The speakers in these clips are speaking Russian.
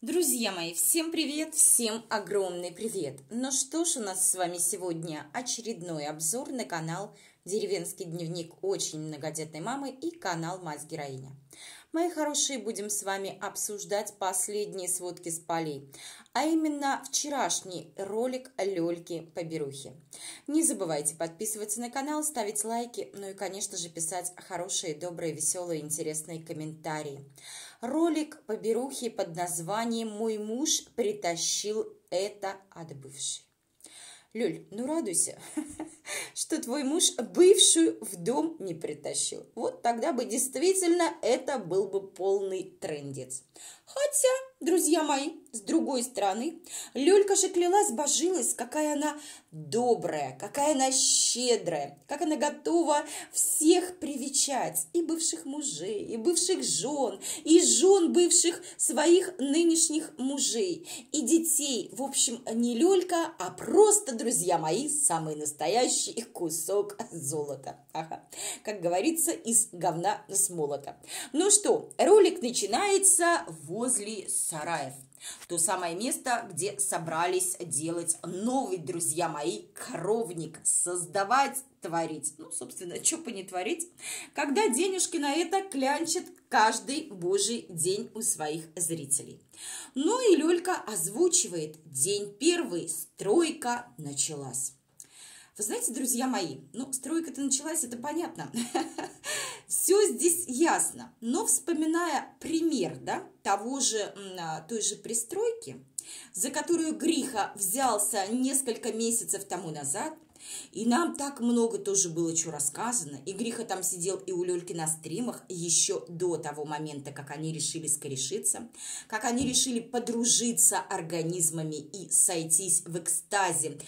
Друзья мои, всем привет, всем огромный привет! Ну что ж, у нас с вами сегодня очередной обзор на канал «Деревенский дневник очень многодетной мамы» и канал «Мать-героиня». Мои хорошие, будем с вами обсуждать последние сводки с полей, а именно вчерашний ролик Лёльки-поберухи. Не забывайте подписываться на канал, ставить лайки, ну и, конечно же, писать хорошие, добрые, веселые, интересные комментарии. Ролик поберухи под названием «Мой муж притащил это от бывшей». Люль, ну радуйся, что твой муж бывшую в дом не притащил. Вот тогда бы действительно это был бы полный трендец. Хотя, друзья мои, с другой стороны, Люлька же клялась, божилась, какая она добрая, какая она щедрая, как она готова всех привечать, и бывших мужей, и бывших жен, и жен бывших своих нынешних мужей, и детей. В общем, не Люлька, а просто, друзья мои, самый настоящий кусок золота. Ага. Как говорится, из говна с молота. Ну что, ролик начинается возле сараев. То самое место, где собрались делать новый, друзья мои, коровник, создавать, творить. Ну, собственно, что по не творить, когда денежки на это клянчат каждый божий день у своих зрителей. Ну и Лёлька озвучивает «День первый, стройка началась». Вы знаете, друзья мои, ну, стройка-то началась, это понятно. Все здесь ясно. Но вспоминая пример, да, того же, а, той же пристройки, за которую Гриха взялся несколько месяцев тому назад, и нам так много тоже было что рассказано. И Гриха там сидел и у Лёльки на стримах еще до того момента, как они решили скорешиться, как они решили подружиться организмами и сойтись в экстазе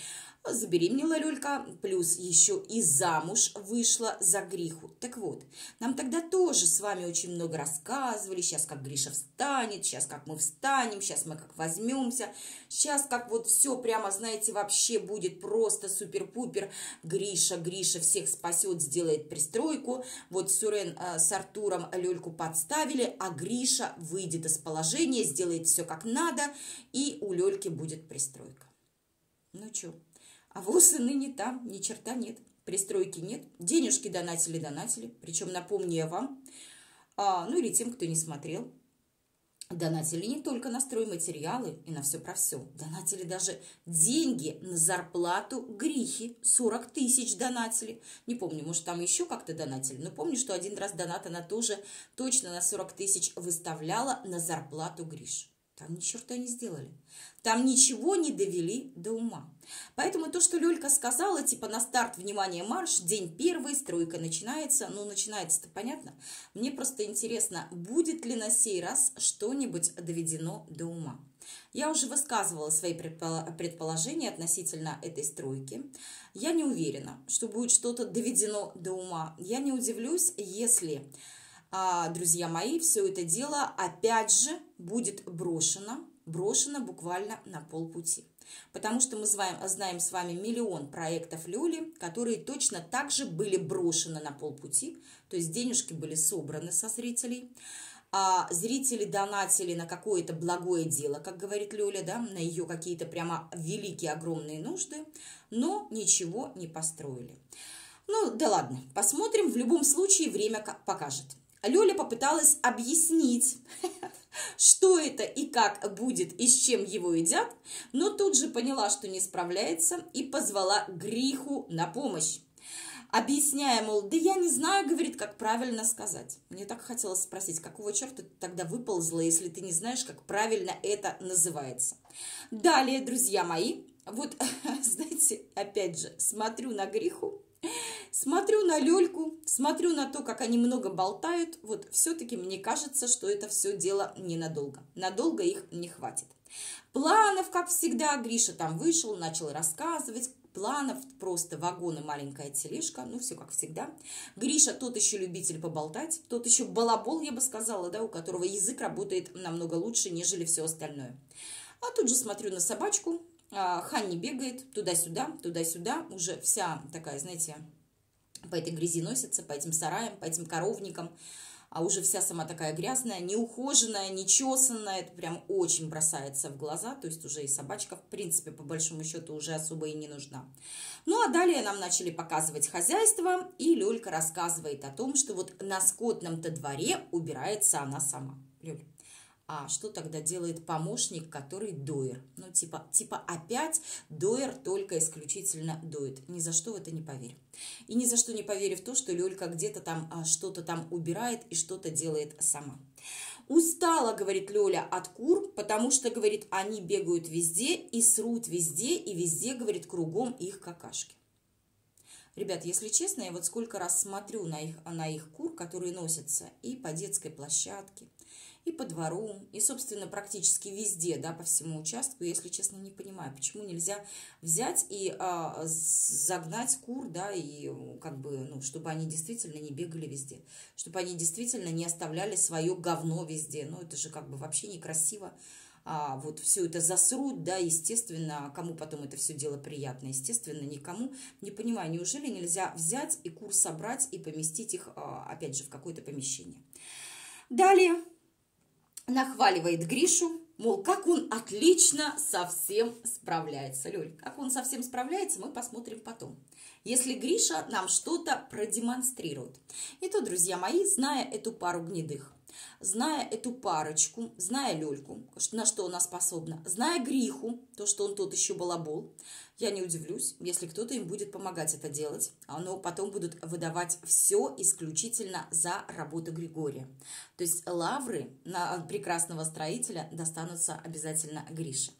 Забеременела Лёлька, плюс еще и замуж вышла за Гриху. Так вот, нам тогда тоже с вами очень много рассказывали, сейчас как Гриша встанет, сейчас как мы встанем, сейчас мы как возьмемся, сейчас как вот все прямо, знаете, вообще будет просто супер-пупер. Гриша, Гриша всех спасет, сделает пристройку. Вот Сурен э, с Артуром Лёльку подставили, а Гриша выйдет из положения, сделает все как надо, и у Лёльки будет пристройка. Ну что, а волосы ныне там, ни черта нет. Пристройки нет. Денежки донатили, донатили. Причем, напомню я вам, а, ну или тем, кто не смотрел, Донатили не только на стройматериалы и на все про все. Донатили даже деньги на зарплату грихи. 40 тысяч донатили. Не помню, может, там еще как-то донатили. Но помню, что один раз донат она тоже точно на 40 тысяч выставляла на зарплату Гриш. Там ни черта не сделали. Там ничего не довели до ума. Поэтому то, что Лёлька сказала, типа на старт, внимание, марш, день первый, стройка начинается. Ну, начинается-то понятно. Мне просто интересно, будет ли на сей раз что-нибудь доведено до ума. Я уже высказывала свои предположения относительно этой стройки. Я не уверена, что будет что-то доведено до ума. Я не удивлюсь, если друзья мои, все это дело опять же будет брошено, брошено буквально на полпути. Потому что мы знаем, с вами миллион проектов Люли, которые точно так же были брошены на полпути, то есть денежки были собраны со зрителей, а зрители донатили на какое-то благое дело, как говорит Лёля, да, на ее какие-то прямо великие огромные нужды, но ничего не построили. Ну, да ладно, посмотрим, в любом случае время покажет. Лёля попыталась объяснить, что это и как будет и с чем его едят, но тут же поняла, что не справляется и позвала Гриху на помощь. Объясняя, мол, да я не знаю, говорит, как правильно сказать. Мне так хотелось спросить, какого черта ты тогда выползла, если ты не знаешь, как правильно это называется. Далее, друзья мои, вот, знаете, опять же, смотрю на Гриху, Смотрю на Лёльку, смотрю на то, как они много болтают. Вот все-таки мне кажется, что это все дело ненадолго. Надолго их не хватит. Планов, как всегда, Гриша там вышел, начал рассказывать. Планов просто вагон и маленькая тележка, ну все как всегда. Гриша тот еще любитель поболтать, тот еще балабол, я бы сказала, да, у которого язык работает намного лучше, нежели все остальное. А тут же смотрю на собачку, а, Ханни бегает туда-сюда, туда-сюда, уже вся такая, знаете, по этой грязи носится, по этим сараям, по этим коровникам. а уже вся сама такая грязная, неухоженная, нечесанная, это прям очень бросается в глаза, то есть уже и собачка, в принципе, по большому счету, уже особо и не нужна. Ну, а далее нам начали показывать хозяйство, и Лёлька рассказывает о том, что вот на скотном-то дворе убирается она сама. Лёль, а что тогда делает помощник, который доер? Ну, типа, типа опять доер только исключительно доет. Ни за что в это не поверю. И ни за что не поверю в то, что Лёлька где-то там а, что-то там убирает и что-то делает сама. Устала, говорит Лёля, от кур, потому что, говорит, они бегают везде и срут везде, и везде, говорит, кругом их какашки. Ребят, если честно, я вот сколько раз смотрю на их, на их кур, которые носятся и по детской площадке, и по двору, и, собственно, практически везде, да, по всему участку. Если честно, не понимаю, почему нельзя взять и а, загнать кур, да, и как бы, ну, чтобы они действительно не бегали везде, чтобы они действительно не оставляли свое говно везде. Ну, это же как бы вообще некрасиво. А, вот все это засрут, да, естественно, кому потом это все дело приятно, естественно, никому. Не понимаю, неужели нельзя взять и кур собрать и поместить их, а, опять же, в какое-то помещение. Далее, нахваливает Гришу, мол, как он отлично со всем справляется. Лёль, как он со всем справляется, мы посмотрим потом. Если Гриша нам что-то продемонстрирует. И то, друзья мои, зная эту пару гнедых, зная эту парочку, зная Лёльку, на что она способна, зная Гриху, то, что он тот еще балабол, я не удивлюсь, если кто-то им будет помогать это делать, но потом будут выдавать все исключительно за работу Григория. То есть лавры на прекрасного строителя достанутся обязательно Грише.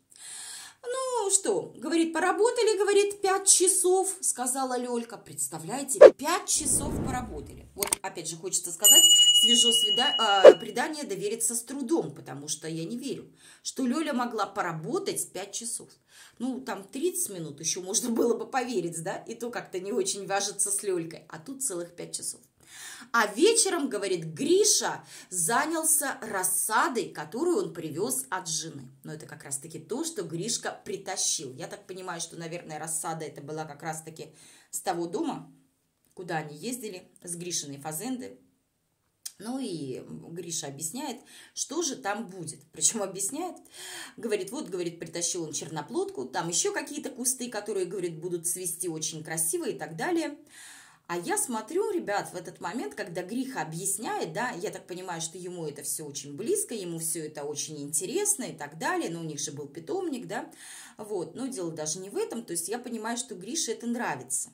Ну что, говорит, поработали, говорит, пять часов, сказала Лёлька. Представляете, пять часов поработали. Вот, опять же, хочется сказать, свежо свида... э, предание довериться с трудом, потому что я не верю, что Лёля могла поработать пять часов. Ну, там 30 минут еще можно было бы поверить, да, и то как-то не очень вяжется с Лёлькой, а тут целых пять часов. А вечером, говорит, Гриша занялся рассадой, которую он привез от жены. Но это как раз-таки то, что Гришка притащил. Я так понимаю, что, наверное, рассада это была как раз-таки с того дома, куда они ездили, с Гришиной фазенды. Ну и Гриша объясняет, что же там будет. Причем объясняет, говорит, вот, говорит, притащил он черноплодку, там еще какие-то кусты, которые, говорит, будут цвести очень красиво и так далее. А я смотрю, ребят, в этот момент, когда Гриха объясняет, да, я так понимаю, что ему это все очень близко, ему все это очень интересно и так далее, но у них же был питомник, да, вот, но дело даже не в этом, то есть я понимаю, что Грише это нравится.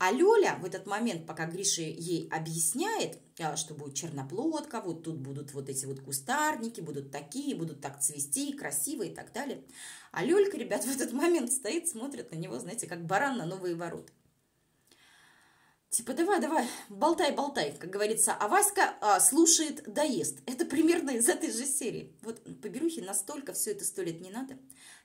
А Лёля в этот момент, пока Гриша ей объясняет, а, что будет черноплодка, вот тут будут вот эти вот кустарники, будут такие, будут так цвести, красиво и так далее. А Лёлька, ребят, в этот момент стоит, смотрит на него, знаете, как баран на новые ворота. Типа, давай, давай, болтай, болтай, как говорится. А Васька а, слушает, доест. Это примерно из этой же серии. Вот по Берухе настолько все это сто лет не надо.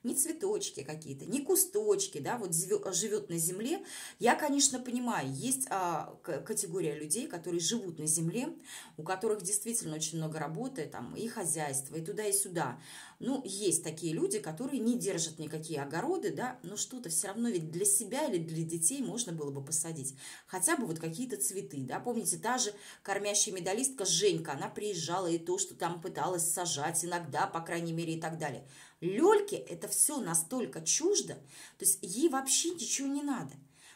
Ни цветочки какие-то, ни кусточки, да, вот живет на земле. Я, конечно, понимаю, есть а, категория людей, которые живут на земле, у которых действительно очень много работы, там, и хозяйство, и туда, и сюда. Ну, есть такие люди, которые не держат никакие огороды, да, но что-то все равно ведь для себя или для детей можно было бы посадить. Хотя бы вот какие-то цветы, да. Помните, та же кормящая медалистка Женька, она приезжала и то, что там пыталась сажать иногда, по крайней мере, и так далее. Лёльке это все настолько чуждо, то есть ей вообще ничего не надо.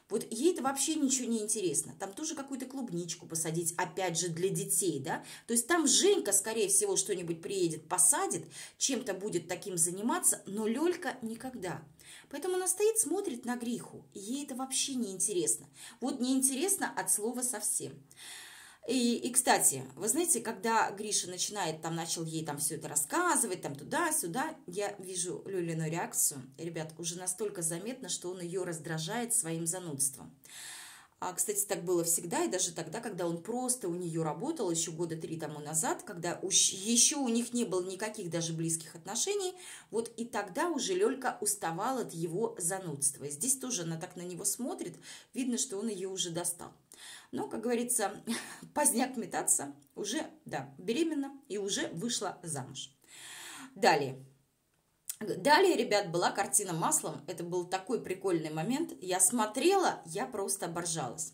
Вот ей это вообще ничего не интересно. Там тоже какую-то клубничку посадить, опять же, для детей, да. То есть там Женька, скорее всего, что-нибудь приедет, посадит, чем-то будет таким заниматься, но Лёлька никогда. Поэтому она стоит, смотрит на Гриху, и ей это вообще не интересно. Вот не интересно от слова совсем. И, и, кстати, вы знаете, когда Гриша начинает, там, начал ей там все это рассказывать, там, туда-сюда, я вижу Люлину реакцию. Ребят, уже настолько заметно, что он ее раздражает своим занудством. А, кстати, так было всегда, и даже тогда, когда он просто у нее работал, еще года три тому назад, когда уж, еще у них не было никаких даже близких отношений, вот и тогда уже Лелька уставала от его занудства. здесь тоже она так на него смотрит, видно, что он ее уже достал. Но, как говорится, поздняк метаться, уже, да, беременна и уже вышла замуж. Далее. Далее, ребят, была картина маслом. Это был такой прикольный момент. Я смотрела, я просто оборжалась.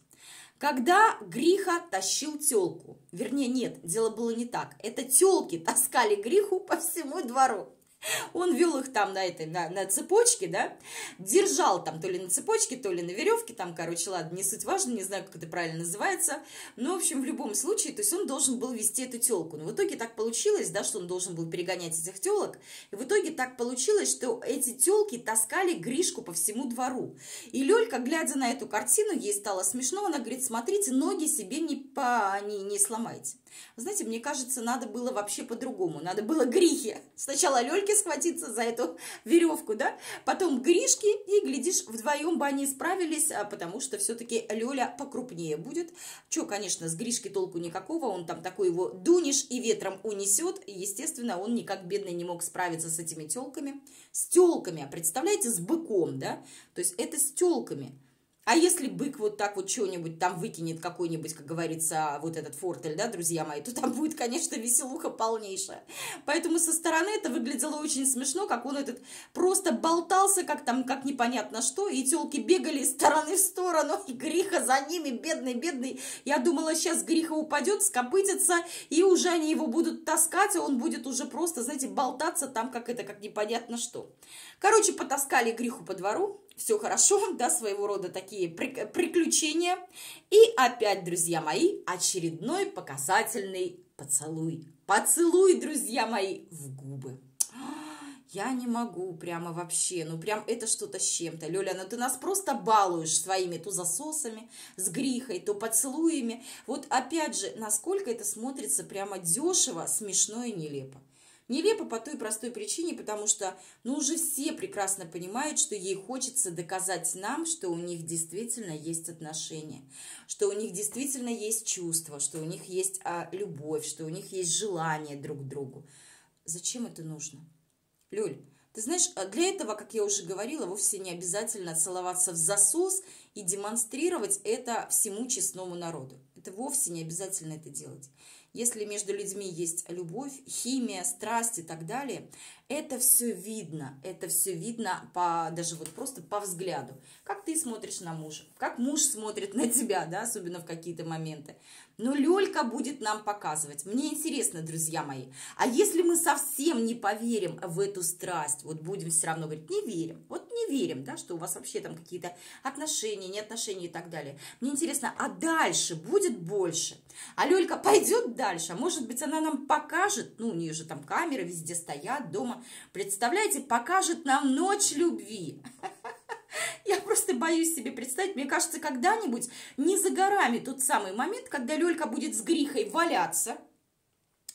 Когда Гриха тащил телку, вернее, нет, дело было не так, это телки таскали Гриху по всему двору. Он вел их там на этой, на, на цепочке, да, держал там то ли на цепочке, то ли на веревке, там, короче, ладно, не суть важно, не знаю, как это правильно называется, но, в общем, в любом случае, то есть он должен был вести эту телку. Но в итоге так получилось, да, что он должен был перегонять этих телок, и в итоге так получилось, что эти телки таскали Гришку по всему двору. И Лёлька, глядя на эту картину, ей стало смешно, она говорит, смотрите, ноги себе не, по, не, не сломайте. Знаете, мне кажется, надо было вообще по-другому. Надо было Грихе. Сначала Лёльке схватиться за эту веревку, да? Потом Гришки, и, глядишь, вдвоем бы они справились, а потому что все-таки Лёля покрупнее будет. Че, конечно, с Гришки толку никакого, он там такой его дунешь и ветром унесет. Естественно, он никак бедный не мог справиться с этими телками. С телками, а представляете, с быком, да? То есть это с телками. А если бык вот так вот что-нибудь там выкинет, какой-нибудь, как говорится, вот этот фортель, да, друзья мои, то там будет, конечно, веселуха полнейшая. Поэтому со стороны это выглядело очень смешно, как он этот просто болтался, как там, как непонятно что, и телки бегали из стороны в сторону, и Гриха за ними, бедный, бедный. Я думала, сейчас Гриха упадет, скопытится, и уже они его будут таскать, а он будет уже просто, знаете, болтаться там, как это, как непонятно что. Короче, потаскали Гриху по двору, все хорошо, да, своего рода такие приключения. И опять, друзья мои, очередной показательный поцелуй. Поцелуй, друзья мои, в губы. Я не могу прямо вообще, ну прям это что-то с чем-то. Лёля, ну ты нас просто балуешь своими то засосами, с грихой, то поцелуями. Вот опять же, насколько это смотрится прямо дешево, смешно и нелепо. Нелепо по той простой причине, потому что, ну, уже все прекрасно понимают, что ей хочется доказать нам, что у них действительно есть отношения, что у них действительно есть чувства, что у них есть а, любовь, что у них есть желание друг к другу. Зачем это нужно? Люль, ты знаешь, а для этого, как я уже говорила, вовсе не обязательно целоваться в засос и демонстрировать это всему честному народу. Это вовсе не обязательно это делать. Если между людьми есть любовь, химия, страсть и так далее, это все видно, это все видно по, даже вот просто по взгляду. Как ты смотришь на мужа, как муж смотрит на тебя, да, особенно в какие-то моменты. Но Лёлька будет нам показывать. Мне интересно, друзья мои, а если мы совсем не поверим в эту страсть, вот будем все равно говорить, не верим, вот не верим, да, что у вас вообще там какие-то отношения, не отношения и так далее. Мне интересно, а дальше будет больше? А Лёлька пойдет дальше? А может быть, она нам покажет, ну, у нее же там камеры везде стоят дома, представляете, покажет нам ночь любви. Я просто боюсь себе представить. Мне кажется, когда-нибудь не за горами тот самый момент, когда Лёлька будет с Грихой валяться –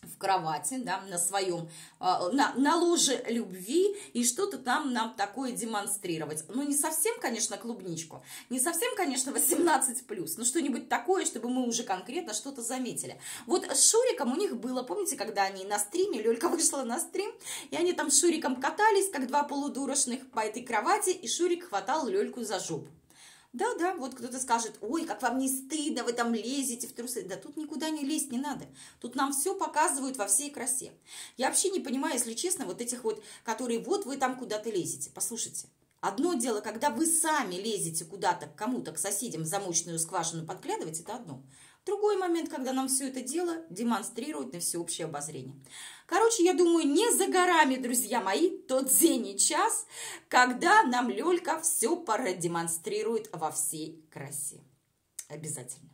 в кровати, да, на своем, а, на, на ложе любви и что-то там нам такое демонстрировать. Ну, не совсем, конечно, клубничку, не совсем, конечно, 18+, но что-нибудь такое, чтобы мы уже конкретно что-то заметили. Вот с Шуриком у них было, помните, когда они на стриме, Лёлька вышла на стрим, и они там с Шуриком катались, как два полудурочных по этой кровати, и Шурик хватал Лёльку за жопу. Да-да, вот кто-то скажет, ой, как вам не стыдно, вы там лезете в трусы. Да тут никуда не лезть не надо. Тут нам все показывают во всей красе. Я вообще не понимаю, если честно, вот этих вот, которые вот вы там куда-то лезете. Послушайте, Одно дело, когда вы сами лезете куда-то к кому-то, к соседям в замочную скважину подглядывать, это одно. Другой момент, когда нам все это дело демонстрируют на всеобщее обозрение. Короче, я думаю, не за горами, друзья мои, тот день и час, когда нам Лёлька все продемонстрирует во всей красе. Обязательно.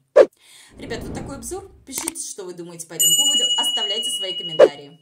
Ребят, вот такой обзор. Пишите, что вы думаете по этому поводу. Оставляйте свои комментарии.